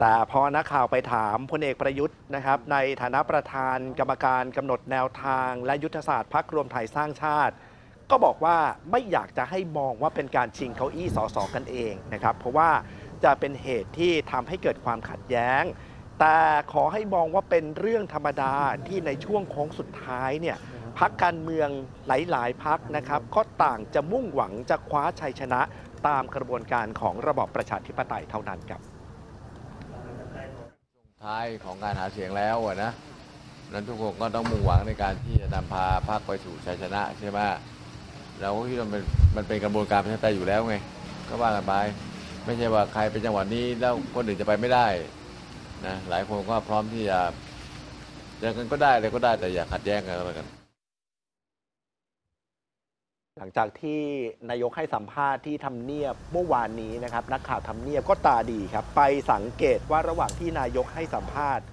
แต่พอนักข่าวไปถามพลเอกประยุทธ์นะครับ ในฐานะประธานกรรมการกำหนดแนวทาง และยุทธศาสตร์พักรวมไทยสร้างชาติ ก็บอกว่าไม่อยากจะให้มองว่าเป็นการชิงเก้าอี้สสกันเองนะครับ เพราะว่าจะเป็นเหตุที่ทำให้เกิดความขัดแย้ง แต่ขอให้มองว่าเป็นเรื่องธรรมดาที่ในช่วงโค้งสุดท้ายเนี่ยพักการเมืองหลาย ๆ พักนะครับ ก็ต่างจะมุ่งหวังจะคว้าชัยชนะตามกระบวนการของระบอบประชาธิปไตยเท่านั้นครับ ท้ายของการหาเสียงแล้วอะนะนั้นทุกคนก็ต้องมุ่งหวังในการที่จะนำพาพรรคไปสู่ชัยชนะใช่ไหมเราก็คิดว่ามันมันเป็นกระบวนการประชาธิปไตยอยู่แล้วไง ก็ว่ากันไปไม่ใช่ว่าใครไปจังหวัดนี้แล้วคนอื่นจะไปไม่ได้นะหลายคนก็พร้อมที่จะเจอกันก็ได้เลยก็ได้แต่อย่าขัดแย้งกันแล้วกัน หลังจากที่นายกให้สัมภาษณ์ที่ทำเนียบเมื่อวานนี้นะครับนักข่าวทำเนียบก็ตาดีครับ ไปสังเกตว่าระหว่างที่นายกให้สัมภาษณ์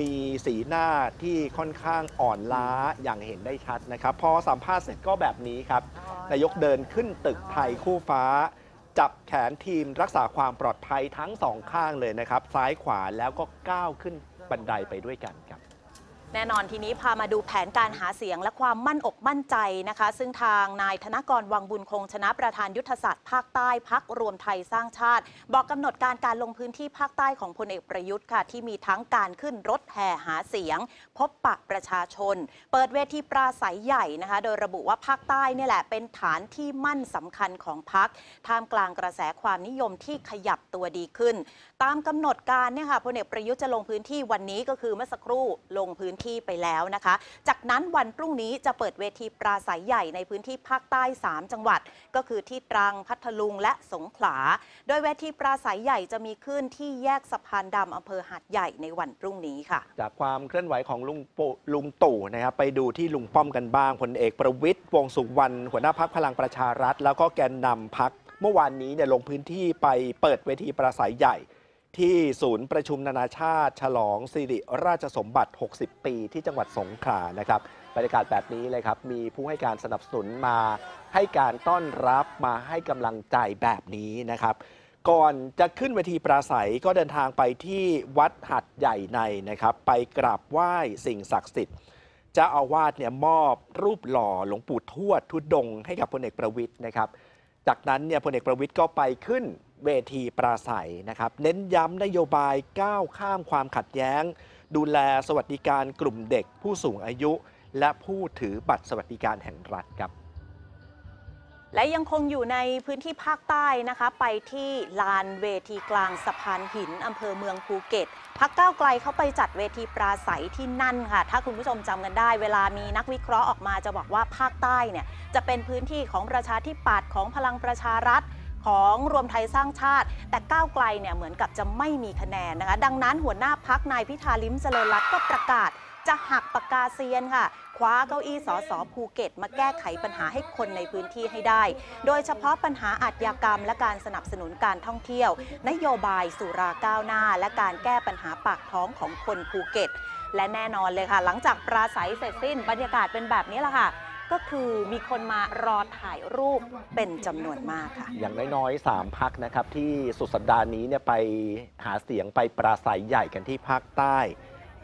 มีสีหน้าที่ค่อนข้างอ่อนล้าอย่างเห็นได้ชัดนะครับ พอสัมภาษณ์เสร็จก็แบบนี้ครับ นายกเดินขึ้นตึกไทยคู่ฟ้า จับแขนทีมรักษาความปลอดภัยทั้งสองข้างเลยนะครับ ซ้ายขวาแล้วก็ก้าวขึ้นบันไดไปด้วยกันครับ แน่นอนทีนี้พามาดูแผนการหาเสียงและความมั่นอกมั่นใจนะคะ ซึ่งทางนายธนกรวังบุญคงชนะประธานยุทธศาสตร์ภาคใต้พักรวมไทยสร้างชาติ บอกกำหนดการการลงพื้นที่ภาคใต้ของพลเอกประยุทธ์ค่ะ ที่มีทั้งการขึ้นรถแห่หาเสียง พบปะประชาชน เปิดเวทีปราศัยใหญ่นะคะ โดยระบุว่าภาคใต้เนี่ยแหละเป็นฐานที่มั่นสำคัญของพักท่ามกลางกระแสความนิยมที่ขยับตัวดีขึ้น ตามกำหนดการเนี่ยค่ะพลเอกประยุทธ์จะลงพื้นที่วันนี้ก็คือเมื่อสักครู่ลงพื้นที่ไปแล้วนะคะ จากนั้นวันพรุ่งนี้จะเปิดเวทีปราศัยใหญ่ในพื้นที่ภาคใต้ 3 จังหวัด ก็คือที่ตรังพัทลุงและสงขลา โดยเวทีปราศัยใหญ่จะมีขึ้นที่แยกสะพานดำอำเภอหาดใหญ่ในวันพรุ่งนี้ค่ะ จากความเคลื่อนไหวของลุงปู่ลุงตู่นะครับไปดูที่ลุงป้อมกันบ้างพลเอกประวิตยวงสุวรรณหัวหน้าพักพลังประชารัฐ แล้วก็แกนนำพักเมื่อวานนี้เนี่ยลงพื้นที่ไปเปิดเวทีปราศัยใหญ่ ที่ศูนย์ประชุมนานาชาติ ฉลองสิริราชสมบัติ 60 ปีที่จังหวัดสงขลานะครับบรรยากาศแบบนี้เลยครับ มีผู้ให้การสนับสนุนมาให้การต้อนรับมาให้กำลังใจแบบนี้นะครับ ก่อนจะขึ้นเวทีปราศัยก็เดินทางไปที่วัดหัดใหญ่ในนะครับ ไปกราบไหว้สิ่งศักดิ์สิทธิ์เจ้าอาวาสเนี่ยมอบรูปหล่อหลวงปู่ทวดทุดดงให้กับพลเอกประวิทย์นะครับ จากนั้นเนี่ยพลเอกประวิทย์ก็ไปขึ้นเวทีปราศัยนะครับ เน้นย้ำนโยบายก้าวข้ามความขัดแย้ง ดูแลสวัสดิการกลุ่มเด็กผู้สูงอายุ และผู้ถือบัตรสวัสดิการแห่งรัฐครับ และยังคงอยู่ในพื้นที่ภาคใต้นะคะ ไปที่ลานเวทีกลางสะพานหินอำเภอเมืองภูเก็ตพักก้าวไกลเขาไปจัดเวทีปราศัยที่นั่นค่ะ ถ้าคุณผู้ชมจำกันได้ เวลามีนักวิเคราะห์ออกมาจะบอกว่าภาคใต้เนี่ยจะเป็นพื้นที่ของประชาธิปัตย์ของพลังประชารัฐของรวมไทยสร้างชาติ แต่ก้าวไกลเนี่ยเหมือนกับจะไม่มีคะแนนนะคะ ดังนั้นหัวหน้าพรรคนายพิธาลิ้มเจริญรัตน์ก็ประกาศ จะหักปากกาเซียนค่ะ คว้าเก้าอี้สสภูเก็ต มาแก้ไขปัญหาให้คนในพื้นที่ให้ได้ โดยเฉพาะปัญหาอาชญากรรม และการสนับสนุนการท่องเที่ยว นโยบายสุราก้าวหน้า และการแก้ปัญหาปากท้องของคนภูเก็ต และแน่นอนเลยค่ะ หลังจากปราศัยเสร็จสิ้นบรรยากาศเป็นแบบนี้แหละค่ะก็คือมีคนมารอถ่ายรูปเป็นจำนวนมากค่ะ อย่างน้อยๆ 3พักนะครับ ที่สุดสัปดาห์นี้เนี่ยไปหาเสียงไปปราศัยใหญ่กันที่ภาคใต้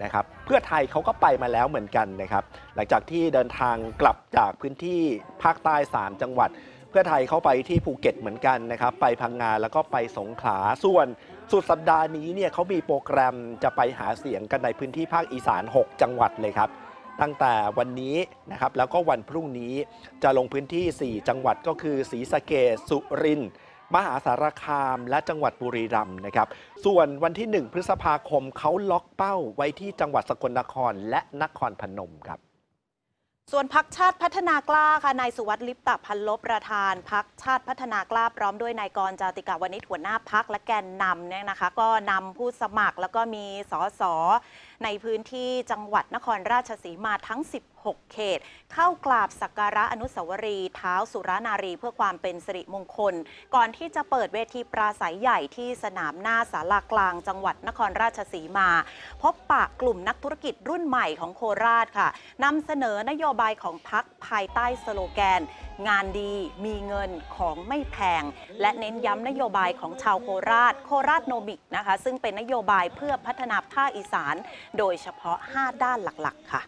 นะครับเพื่อไทยเขาก็ไปมาแล้วเหมือนกันนะครับ หลังจากที่เดินทางกลับจากพื้นที่ภาคใต้ 3 จังหวัด เพื่อไทยเขาไปที่ภูเก็ตเหมือนกันนะครับไปพังงาแล้วก็ไปสงขลาส่วนสุดสัปดาห์นี้เนี่ยเขามีโปรแกรมจะไปหาเสียงกันในพื้นที่ภาคอีสาน 6 จังหวัดเลยครับตั้งแต่วันนี้นะครับแล้วก็วันพรุ่งนี้จะลงพื้นที่ 4 จังหวัดก็คือศรีสะเกษสุรินทร์ มหาสารคามและจังหวัดบุรีรัมย์นะครับ ส่วนวันที่ 1 พฤษภาคมเขาล็อกเป้าไว้ที่จังหวัดสกลนครและนครพนมครับส่วนพักชาติพัฒนากล้าค่ะ นายสุวัสดิ์ลิปตะพันลบประธานพักชาติพัฒนากล้าพร้อมด้วยนายกรจาติกาวนิชหัวหน้าพักและแกนนำเนี่ยนะคะ ก็นำผู้สมัครแล้วก็มีสสในพื้นที่จังหวัดนครราชสีมาทั้ง 16 เขต เข้ากราบสักการะอนุสาวรีย์ท้าวสุรนารีเพื่อความเป็นสิริมงคล ก่อนที่จะเปิดเวทีปราศรัยใหญ่ที่สนามหน้าศาลากลางจังหวัดนครราชสีมา พบปะกลุ่มนักธุรกิจรุ่นใหม่ของโคราชค่ะนำเสนอนโยบายของพรรคภายใต้สโลแกน งานดีมีเงินของไม่แพง และเน้นย้ำนโยบายของชาวโคราช โคราชโนมิกส์นะคะ ซึ่งเป็นนโยบายเพื่อพัฒนาภาคอีสาน โดยเฉพาะ 5 ด้านหลัก ๆ ค่ะ